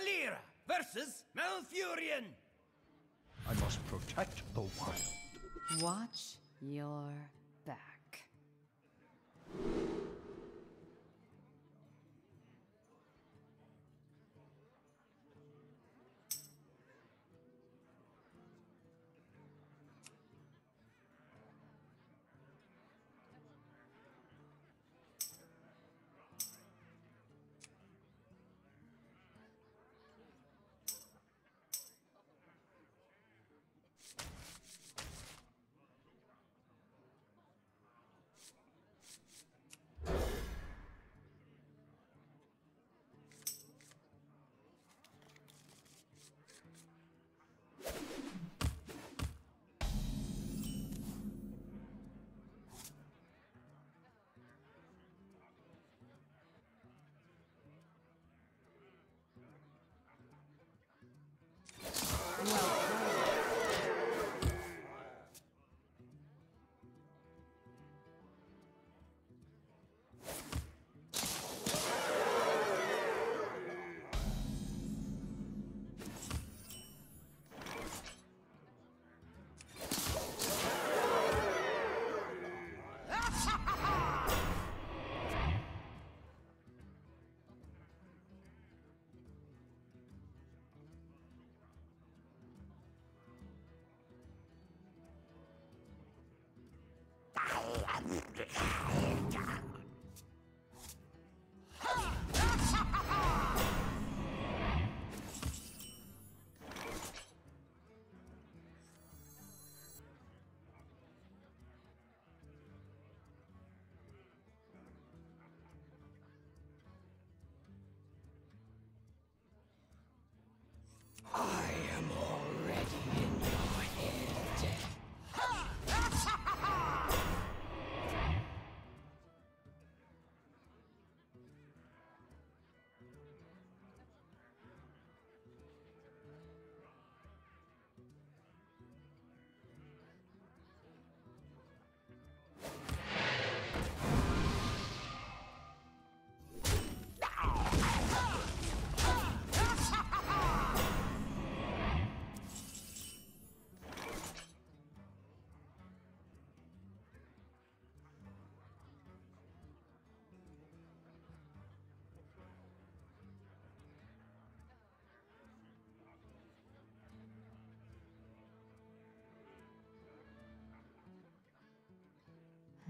Valeera versus Malfurion. I must protect the wild. Watch your Okay.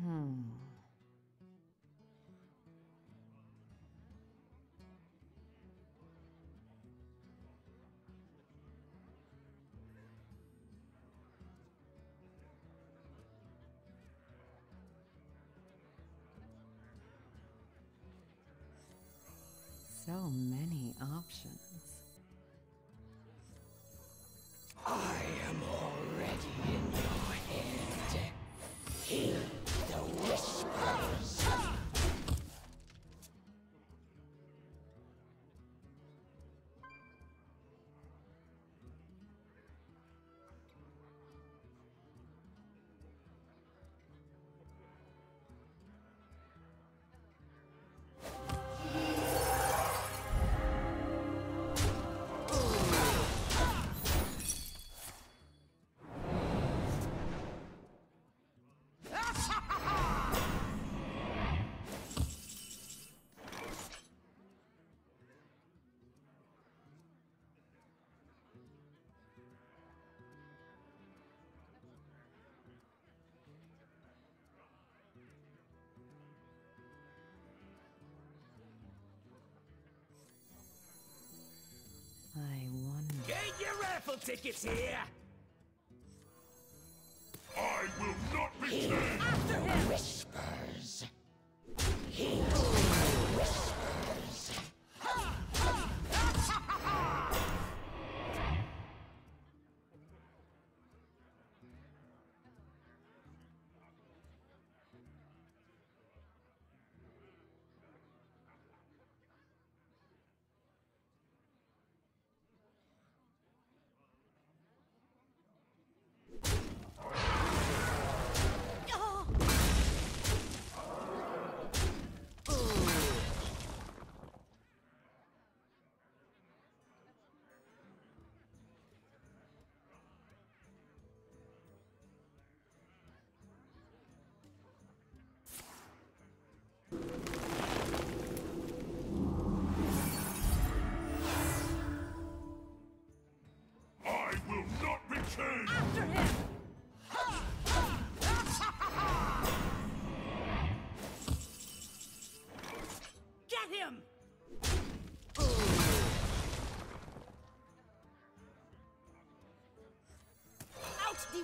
Hmm. So many options. Whispers. Raffle tickets here. I will not! After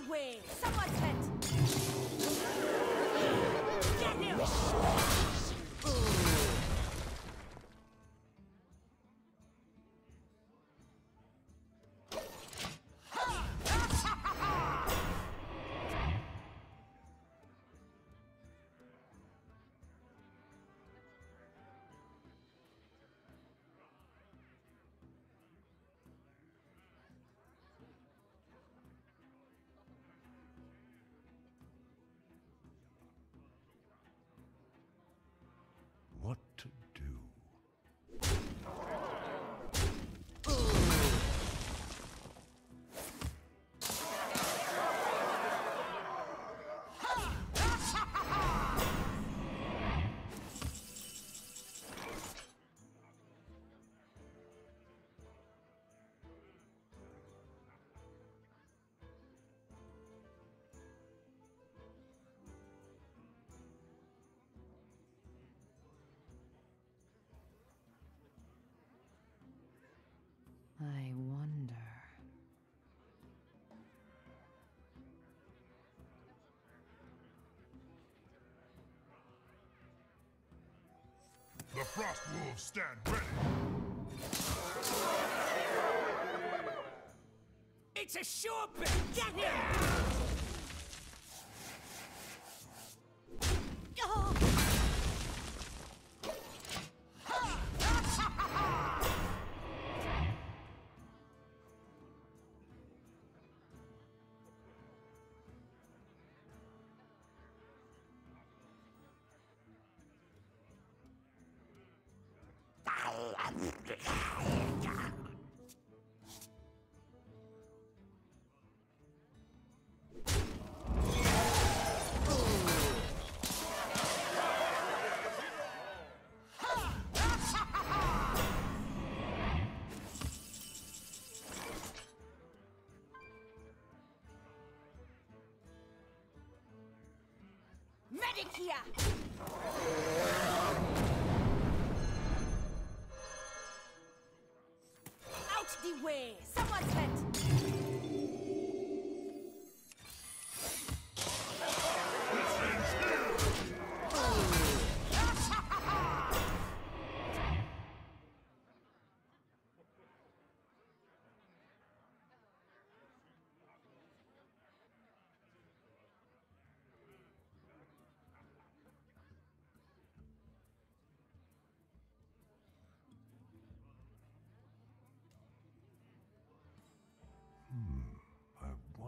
way! Someone's hit! The Frost Wolves stand ready. It's a sure bet! Get him! Medic the way! Someone's hit!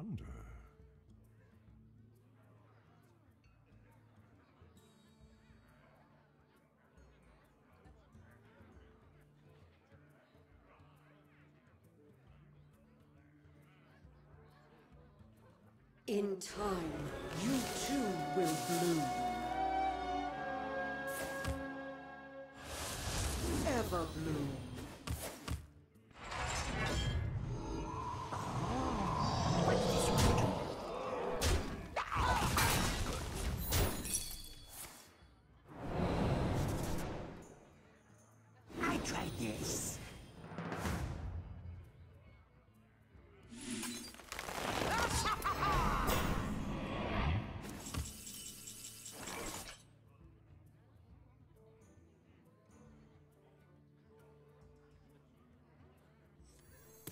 Wonder. In time, you too will bloom. Ever bloom. Tried.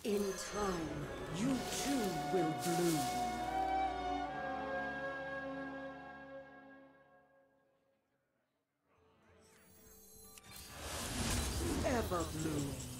In time, you too will bloom. Ever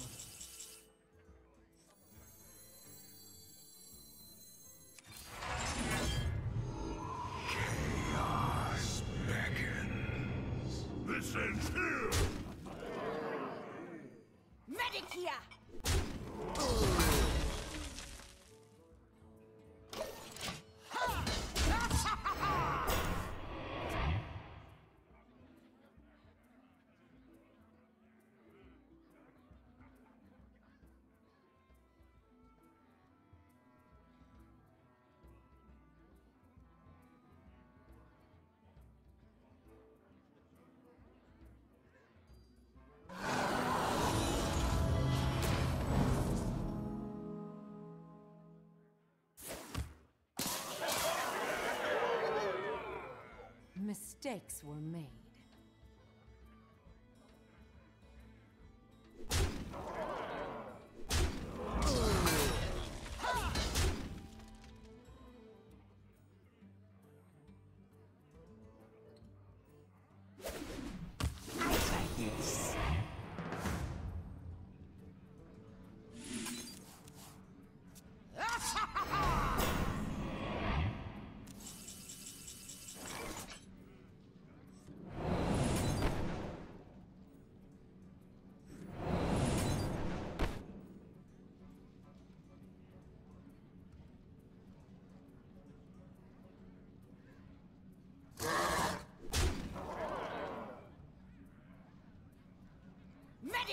Mistakes were made.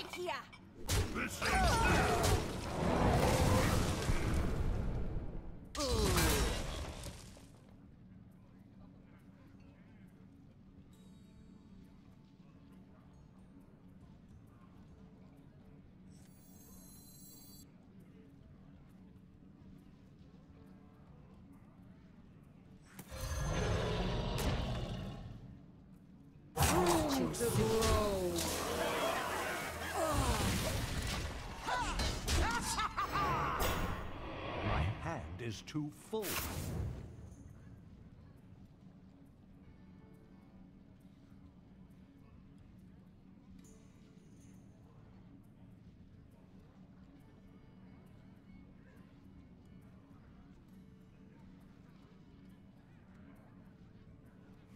Medic here! This is too full.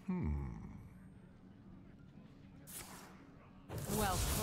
Hmm. Well played.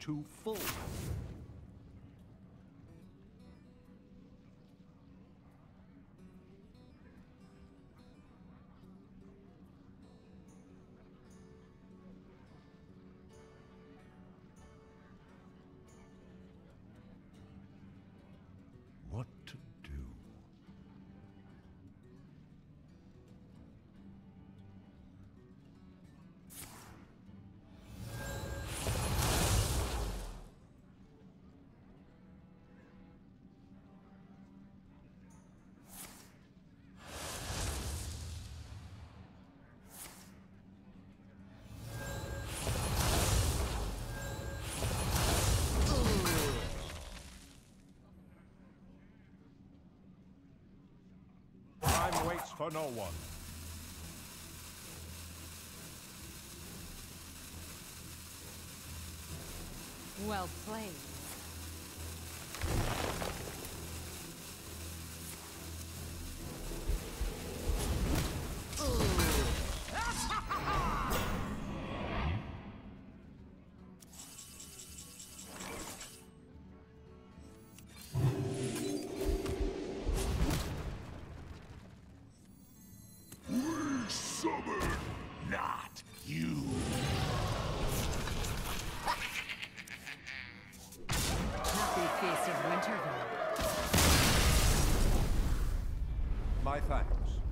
Too full. For no one. Well played. my thanks.